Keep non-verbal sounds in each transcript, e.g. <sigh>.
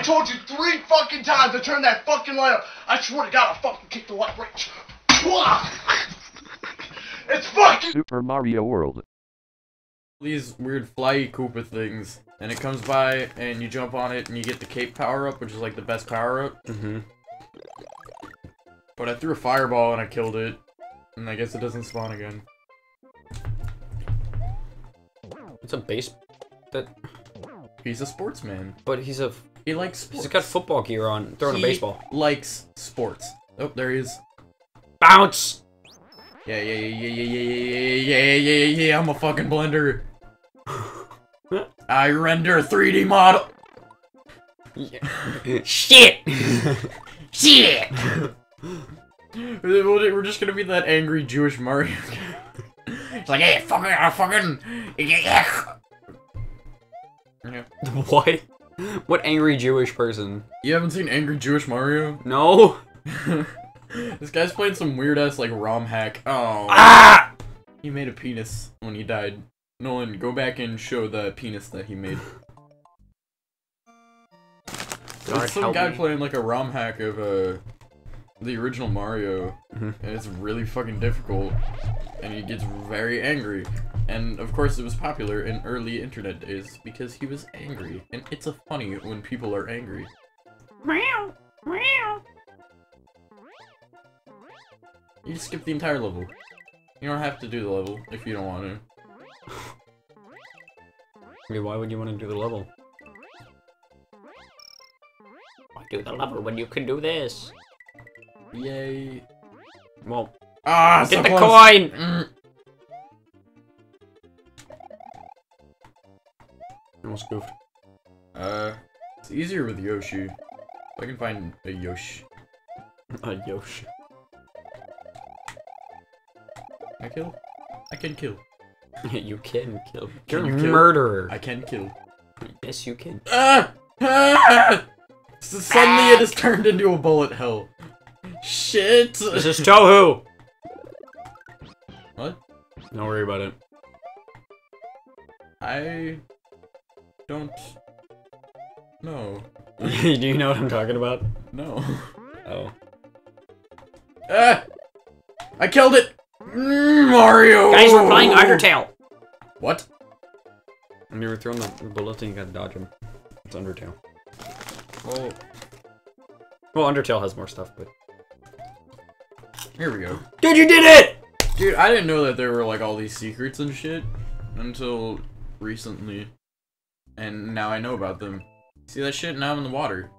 I told you three fucking times to turn that fucking light up. I swear to God, I'll fucking kick the light right. <laughs> It's fucking. Super Mario World. These weird flyy Koopa things, and it comes by, and you jump on it, and you get the cape power up, which is like the best power up. Mm-hmm. But I threw a fireball and I killed it, and I guess it doesn't spawn again. It's a base. That. He's a sportsman. But he's a. He likes sports. He's got football gear on, throwing He a baseball. likes sports. Oh, there he is. Bounce. Yeah, yeah, yeah, yeah, yeah, yeah, yeah, yeah, yeah, yeah, yeah, I'm a fucking blender. I render 3D model. Shit. Shit. We're just gonna be that angry Jewish Mario. it's like, hey, fucking, I fucking, yeah. what? What angry Jewish person? You haven't seen Angry Jewish Mario? <laughs> No. this guy's playing some weird ass like ROM hack. Oh. Ah! He made a penis when he died. Nolan, go back and show the penis that he made. God, There's some guy me. playing like a ROM hack of uh, the original Mario, Mhm. and it's really fucking difficult, and he gets very angry. And of course, it was popular in early internet days because he was angry, and it's a funny when people are angry. Meow. Meow. You just skip the entire level. You don't have to do the level if you don't want to. <laughs> Okay, why would you want to do the level? Why do the level when you can do this? Yay! Well, Ah, get so the close. coin! Mm. Almost goofed. Uh, it's easier with Yoshi. If I can find a Yoshi. <laughs> A Yoshi. I kill? I can kill. <laughs> you can kill. Can You're you a kill? murderer. I can kill. Yes, you can. Ah! Ah! So <laughs> suddenly it has turned into a bullet hell. Shit! This is Touhou! What? Don't worry about it. I don't know. <laughs> do you know what I'm talking about? No. Oh. <laughs> Ah! I killed it! Mm, Mario! Guys, we're playing Undertale! What? And you were throwing the bullets and you gotta dodge them. It's Undertale. Oh. Well, Undertale has more stuff, but... here we go. Dude, you did it! Dude, I didn't know that there were like all these secrets and shit until recently. And now I know about them. See that shit? Now I'm in the water.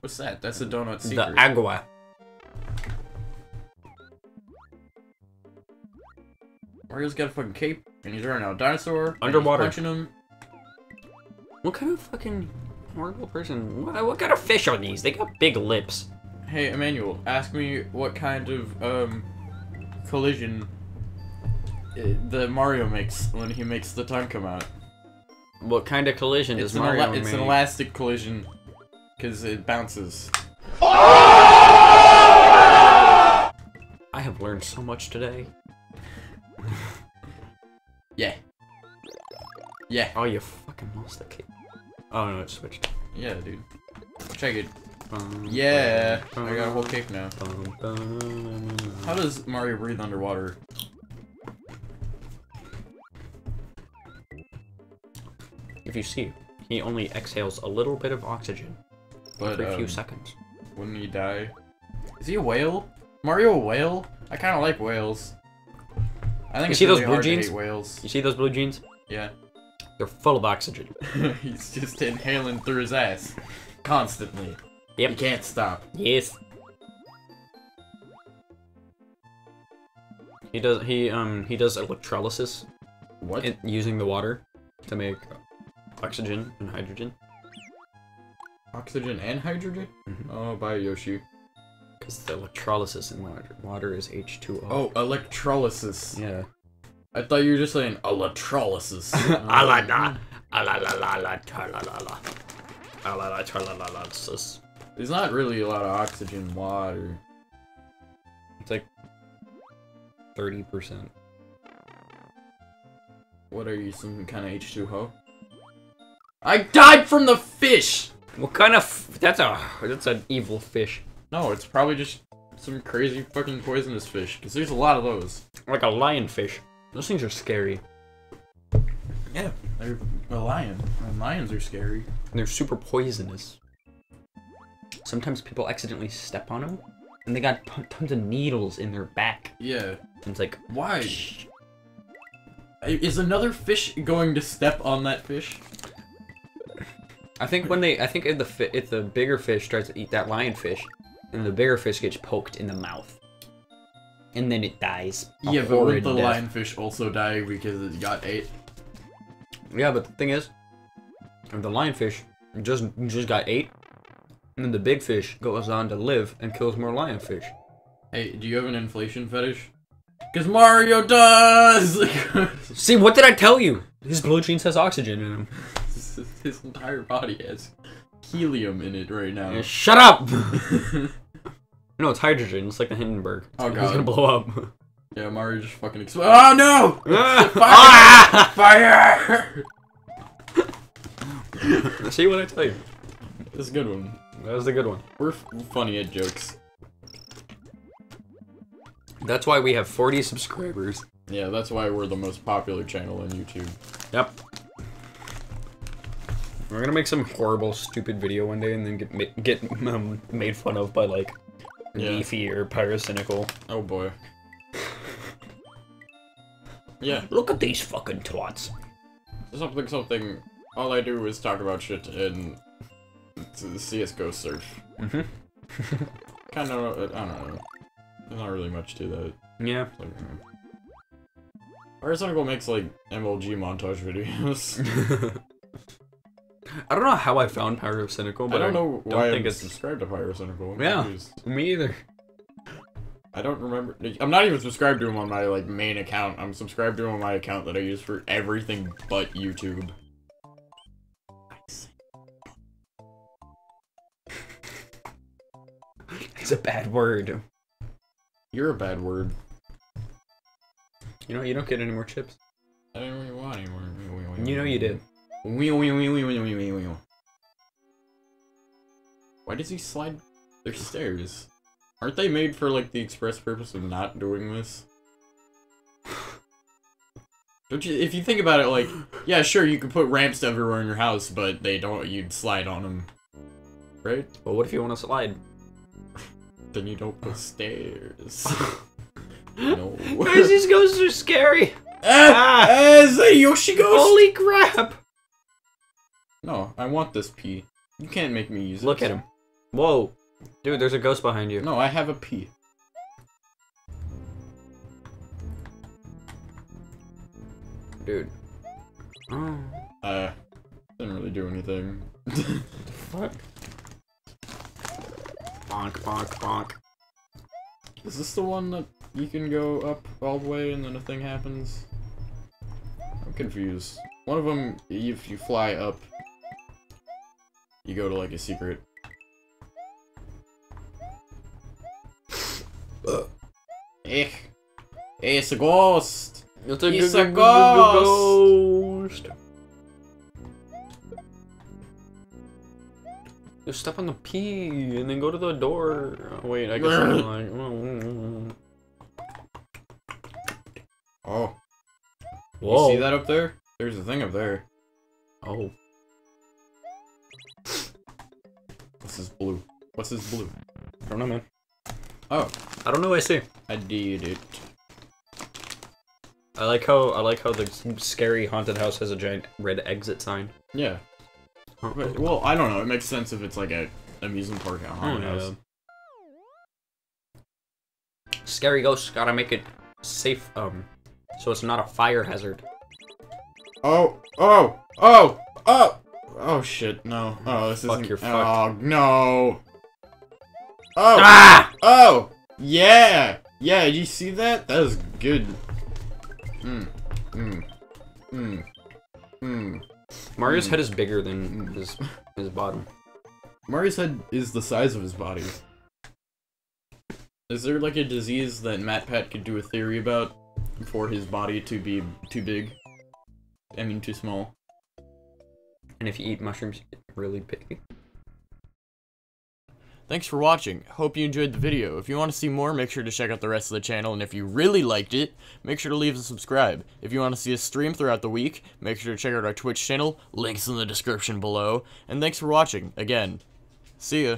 What's that? That's a donut secret. The agua. Mario's got a fucking cape, and he's running out a dinosaur. Underwater. punching him. What kind of fucking horrible person? What, what kind of fish are these? They got big lips. Hey, Emmanuel, ask me what kind of um collision uh, the Mario makes when he makes the tongue come out. What kind of collision It's does an, Mario it's an elastic collision because it bounces. I have learned so much today. <laughs> Yeah. Yeah. Oh, you fucking lost the cape. Oh no, it switched. Yeah, dude. Check it. Yeah. I got a whole cape now. How does Mario breathe underwater? If you see, he only exhales a little bit of oxygen But every few um, seconds. wouldn't he die? Is he a whale? Mario a whale? I kind of like whales. I think You see those really blue jeans? whales. You see those blue jeans? Yeah. They're full of oxygen. <laughs> He's just inhaling through his ass constantly. Yep. He can't stop. Yes. He does. He um. He does electrolysis What? in, using the water to make oxygen and hydrogen. Oxygen and hydrogen? Mhm. Oh, bye Yoshi. Because the electrolysis in water, water is H2O. Oh, electrolysis. Yeah. I thought you were just saying electrolysis. <laughs> Alana. Alalala. Talalala. Alala. Talalala. There's not really a lot of oxygen water. It's like 30%. What are you, some kind of H2O? I died from the fish! What kind of? f- That's a that's an evil fish. No, it's probably just some crazy fucking poisonous fish. Because there's a lot of those. Like a lionfish. Those things are scary. Yeah, they're a lion. And lions are scary. And they're super poisonous. Sometimes people accidentally step on them, and they got tons of needles in their back. Yeah. And it's like, Why? Is another fish going to step on that fish? I think when they, I think if the fi- if the bigger fish tries to eat that lionfish, and the bigger fish gets poked in the mouth, and then it dies. yeah, but wouldn't the death. lionfish also die because it got ate? Yeah, but the thing is, the lionfish just just got ate, and then the big fish goes on to live and kills more lionfish. Hey, do you have an inflation fetish? Because Mario does! <laughs> See, what did I tell you? His blue jeans has oxygen in him. <laughs> His entire body has helium in it right now. Shut up! <laughs> no, it's hydrogen. It's like the Hindenburg. Oh, He's God. gonna blow up. yeah, Mario just fucking expl- Oh no! Ah! Fire! See what I tell you? This is a good one. That was a good one. We're f- funny at jokes. That's why we have 40 subscribers. Yeah, that's why we're the most popular channel on YouTube. Yep. We're gonna make some horrible, stupid video one day and then get ma- get <laughs> um, made fun of by like Yeah. Leafy or Pyrocynical. Oh boy. <laughs> Yeah, Look at these fucking twats. something, something. All I do is talk about shit and CSGO surf. <laughs> Mhm. kind of, I don't know. There's not really much to that. Yeah. Like, Pyrocynical makes like MLG montage videos. <laughs> I don't know how I found Pyrocynical, I but I don't know don't why think I'm it's- subscribed to Pyrocynical. I'm Yeah. confused. me either. I don't remember. I'm not even subscribed to him on my like main account. I'm subscribed to him on my account that I use for everything but YouTube. Bad word. You're a bad word. You know, you don't get any more chips. I didn't really want any more. You know you did. Why does he slide their stairs? Aren't they made for like the express purpose of not doing this? Don't you? If you think about it, like, yeah, sure, you could put ramps everywhere in your house, but they don't. You'd slide on them, right? But what if you want to slide? Then you don't put stairs. <laughs> no. These ghosts are scary. <laughs> ah, ah, is that Yoshi Ghost? Holy crap! No, I want this P. You can't make me use it. Look at him. Whoa. Dude, there's a ghost behind you. No, I have a P. Dude. Oh. Uh, didn't really do anything. <laughs> Fuck. Bonk, bonk, bonk. Is this the one that you can go up all the way and then a thing happens? I'm confused. One of them, if you fly up, you go to like a secret. <laughs> Eh. It's a ghost! It's a, It's g- a g- g- ghost. ghost. Just step on the P and then go to the door. Oh, wait, I guess I'm like. mm, <laughs> Oh, Whoa. you see that up there? There's a thing up there. Oh. This is blue. What's this blue? I don't know, man. Oh, I don't know. what I see. I did it. I like how I like how the scary haunted house has a giant red exit sign. Yeah. But- well, I don't know. It makes sense if it's like a amusement park at a haunted house. Scary ghosts gotta make it safe, um, so it's not a fire hazard. Oh, oh, oh, oh, oh shit! No. Oh, this Fuck, isn't. you're Oh no. Oh. Ah! Oh. Yeah. Yeah. Did you see that? That was good. Hmm. Hmm. Hmm. Hmm. Mario's Mm. head is bigger than his his bottom. Mario's head is the size of his body. Is there like a disease that MatPat could do a theory about for his body to be too big? I mean, too small. And if you eat mushrooms, you get really big. Thanks for watching. Hope you enjoyed the video. If you want to see more, make sure to check out the rest of the channel, and if you really liked it, make sure to leave a subscribe. If you want to see us stream throughout the week, make sure to check out our Twitch channel, links in the description below, and thanks for watching, again. See ya.